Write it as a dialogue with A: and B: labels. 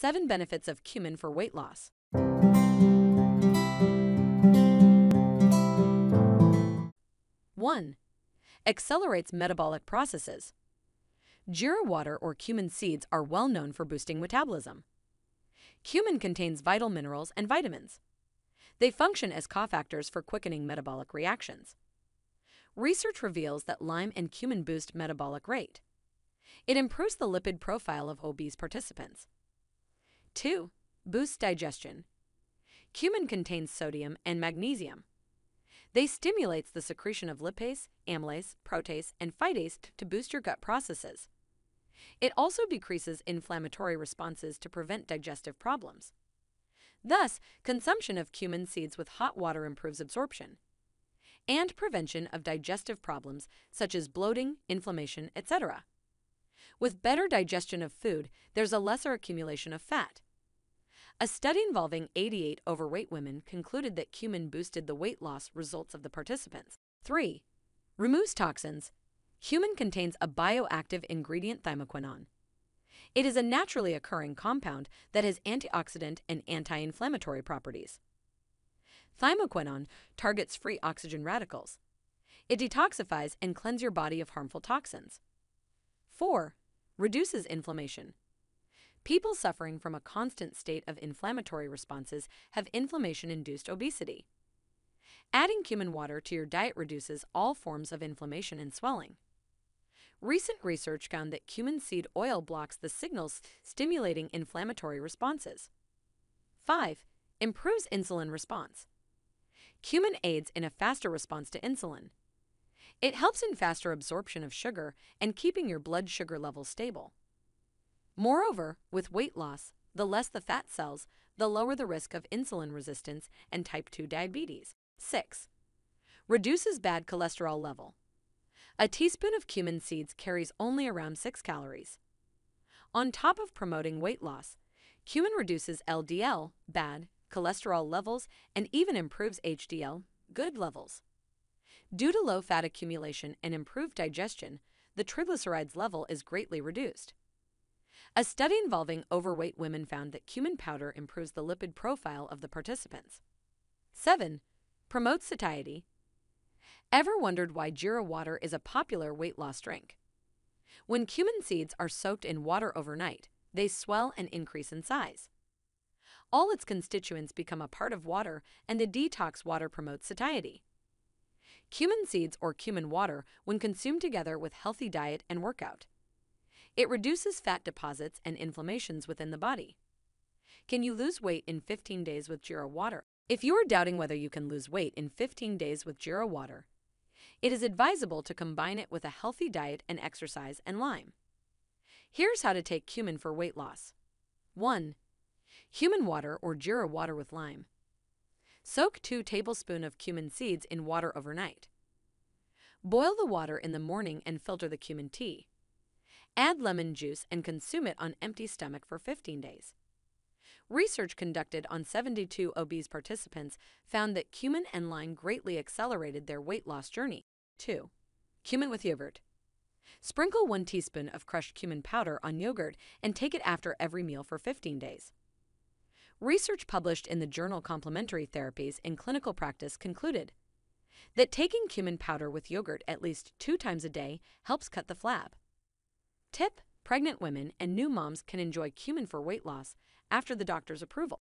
A: 7 Benefits of Cumin for Weight Loss. 1. Accelerates metabolic processes. Jeera water or cumin seeds are well known for boosting metabolism. Cumin contains vital minerals and vitamins. They function as cofactors for quickening metabolic reactions. Research reveals that lime and cumin boost metabolic rate. It improves the lipid profile of obese participants. 2. Boosts digestion. Cumin contains sodium and magnesium. They stimulates the secretion of lipase, amylase, protease, and phytase to boost your gut processes. It also decreases inflammatory responses to prevent digestive problems. Thus, consumption of cumin seeds with hot water improves absorption and prevention of digestive problems such as bloating, inflammation, etc. With better digestion of food, there's a lesser accumulation of fat. A study involving 88 overweight women concluded that cumin boosted the weight loss results of the participants. 3. Removes toxins. Cumin contains a bioactive ingredient thymoquinone. It is a naturally occurring compound that has antioxidant and anti-inflammatory properties. Thymoquinone targets free oxygen radicals. It detoxifies and cleans your body of harmful toxins. 4. Reduces inflammation. People suffering from a constant state of inflammatory responses have inflammation-induced obesity. Adding cumin water to your diet reduces all forms of inflammation and swelling. Recent research found that cumin seed oil blocks the signals stimulating inflammatory responses. 5. Improves insulin response. Cumin aids in a faster response to insulin. It helps in faster absorption of sugar and keeping your blood sugar levels stable. Moreover, with weight loss, the less the fat cells, the lower the risk of insulin resistance and type 2 diabetes. 6. Reduces bad cholesterol level. A teaspoon of cumin seeds carries only around 6 calories. On top of promoting weight loss, cumin reduces LDL, bad, cholesterol levels, and even improves HDL, good levels. Due to low fat accumulation and improved digestion, the triglycerides level is greatly reduced. A study involving overweight women found that cumin powder improves the lipid profile of the participants. 7. Promotes satiety. Ever wondered why Jeera water is a popular weight loss drink? When cumin seeds are soaked in water overnight, they swell and increase in size. All its constituents become a part of water, and the detox water promotes satiety. Cumin seeds or cumin water when consumed together with healthy diet and workout. It reduces fat deposits and inflammations within the body. Can you lose weight in 15 days with Jeera water? If you are doubting whether you can lose weight in 15 days with Jeera water, it is advisable to combine it with a healthy diet and exercise and lime. Here's how to take cumin for weight loss. 1. Cumin water or Jeera water with lime. Soak 2 tablespoons of cumin seeds in water overnight. Boil the water in the morning and filter the cumin tea. Add lemon juice and consume it on empty stomach for 15 days. Research conducted on 72 obese participants found that cumin and lime greatly accelerated their weight loss journey. 2. Cumin with yogurt. Sprinkle 1 teaspoon of crushed cumin powder on yogurt and take it after every meal for 15 days. Research published in the journal Complementary Therapies in Clinical Practice concluded that taking cumin powder with yogurt at least two times a day helps cut the flab. Tip pregnant women and new moms can enjoy cumin for weight loss after the doctor's approval.